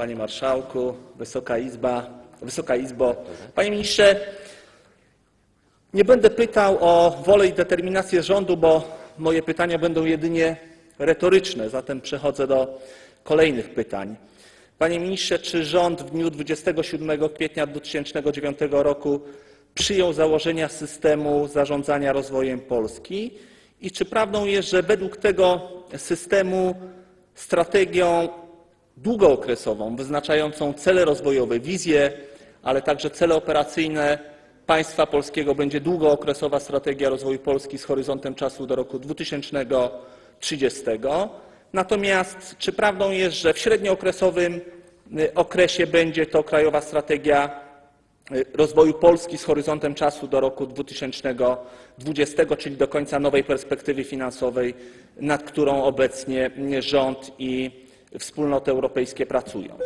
Panie Marszałku, Wysoka Izba, Wysoka Izbo. Panie Ministrze, nie będę pytał o wolę i determinację rządu, bo moje pytania będą jedynie retoryczne, zatem przechodzę do kolejnych pytań. Panie Ministrze, czy rząd w dniu 27 kwietnia 2009 roku przyjął założenia systemu zarządzania rozwojem Polski i czy prawdą jest, że według tego systemu strategią długookresową, wyznaczającą cele rozwojowe, wizje, ale także cele operacyjne państwa polskiego będzie długookresowa strategia rozwoju Polski z horyzontem czasu do roku 2030. Natomiast czy prawdą jest, że w średniookresowym y, okresie będzie to krajowa strategia y, rozwoju Polski z horyzontem czasu do roku 2020, czyli do końca nowej perspektywy finansowej, nad którą obecnie rząd i wspólnoty europejskie pracują.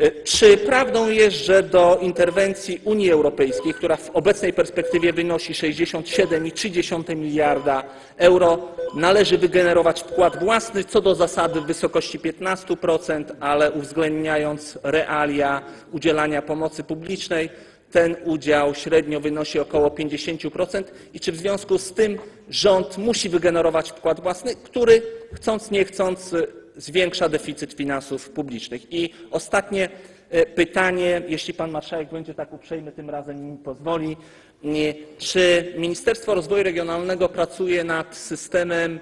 Y, Czy prawdą jest, że do interwencji Unii Europejskiej, która w obecnej perspektywie wynosi 67,3 miliarda euro, należy wygenerować wkład własny co do zasady w wysokości 15%, ale uwzględniając realia udzielania pomocy publicznej, ten udział średnio wynosi około 50% i czy w związku z tym rząd musi wygenerować wkład własny, który chcąc nie chcąc zwiększa deficyt finansów publicznych. I ostatnie e, pytanie, jeśli pan marszałek będzie tak uprzejmy tym razem mi pozwoli. Nie, Czy Ministerstwo Rozwoju Regionalnego pracuje nad systemem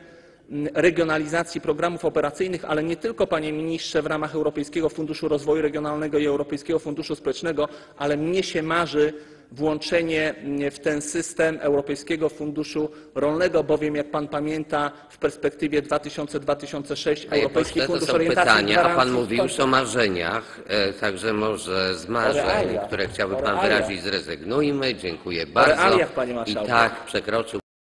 regionalizacji programów operacyjnych, ale nie tylko, panie ministrze, w ramach Europejskiego Funduszu Rozwoju Regionalnego i Europejskiego Funduszu Społecznego, ale mnie się marzy włączenie w ten system Europejskiego Funduszu Rolnego, bowiem jak pan pamięta w perspektywie 2000-2006 Panie Europejski Fundusz Orientacji pytania, a pan Gwarancji mówi już o marzeniach, e, także może z marzeń, które chciałby pan wyrazić, zrezygnujmy. Dziękuję bardzo. I tak przekroczył